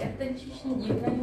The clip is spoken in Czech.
Jak ten čišní divný?